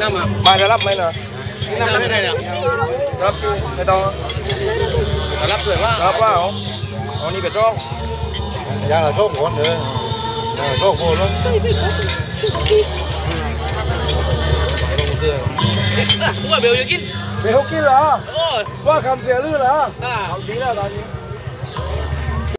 năm à? Ba ra lắp mấy nè năm cái này nè. Lắp chứ cái to. Lắp rồi quá. Lắp quá không? Con đi về trong ra là chốt con nữa. Ra là chốt vô luôn. Ủa biểu vô kín. Biểu kín là? Qua khám xe lưu là? Hậu chí là bao nhiêu